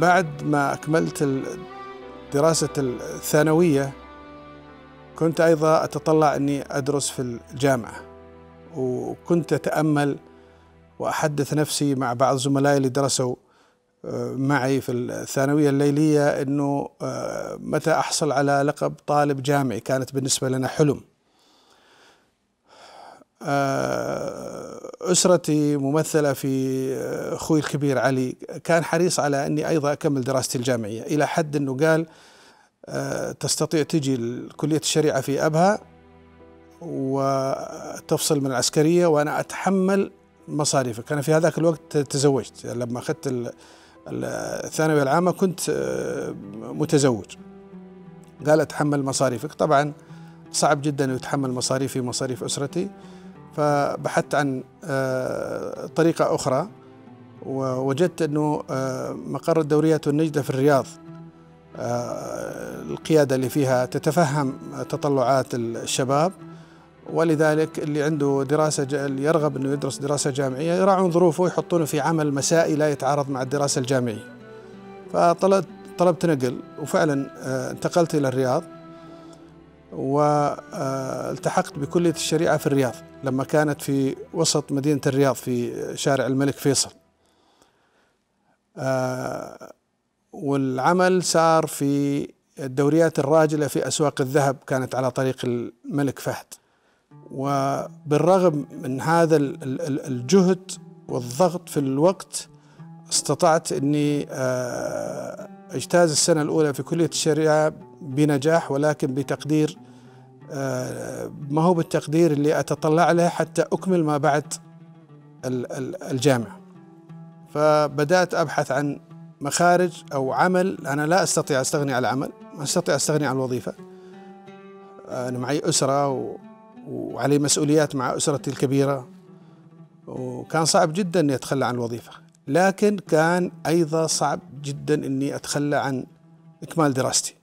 بعد ما أكملت دراسة الثانوية كنت أيضا أتطلع أني أدرس في الجامعة وكنت أتأمل وأحدث نفسي مع بعض زملائي اللي درسوا آه، معي في الثانوية الليلية أنه آه، متى أحصل على لقب طالب جامعي كانت بالنسبة لنا حلم. آه، أسرتي ممثلة في أخوي الكبير علي. كان حريص على أني أيضا أكمل دراستي الجامعية. إلى حد أنه قال تستطيع تجي كلية الشريعة في أبها وتفصل من العسكرية وأنا أتحمل مصاريفك. أنا في هذاك الوقت تزوجت. لما أخذت الثانوية العامة كنت آه، متزوج. قال أتحمل مصاريفك. طبعا صعب جدا يتحمل مصاريفي ومصاريف أسرتي. فبحثت عن آه، طريقة أخرى ووجدت أنه آه، مقر الدوريات والنجدة في الرياض القيادة اللي فيها تتفهم تطلعات الشباب ولذلك اللي عنده دراسة اللي يرغب أنه يدرس دراسة جامعية يراعون ظروفه ويحطونه في عمل مسائي لا يتعارض مع الدراسة الجامعية. فطلبت طلبت نقل وفعلا آه، انتقلت إلى الرياض. والتحقت بكلية الشريعة في الرياض لما كانت في وسط مدينة الرياض في شارع الملك فيصل. آه، والعمل صار في الدوريات الراجلة في أسواق الذهب كانت على طريق الملك فهد. وبالرغم من هذا الجهد والضغط في الوقت استطعت إني آه، أجتاز السنة الأولى في كلية الشريعة بنجاح ولكن بتقدير آه، ما هو بالتقدير اللي أتطلع له حتى أكمل ما بعد الجامعة. فبدأت أبحث عن مخارج أو عمل. أنا لا أستطيع أستغني عن العمل ما أستطيع أستغني عن الوظيفة. أنا معي أسرة و وعلي مسؤوليات مع أسرتي الكبيرة. وكان صعب جدا أني أتخلى عن الوظيفة. لكن كان أيضا صعب جدا أني أتخلى عن إكمال دراستي.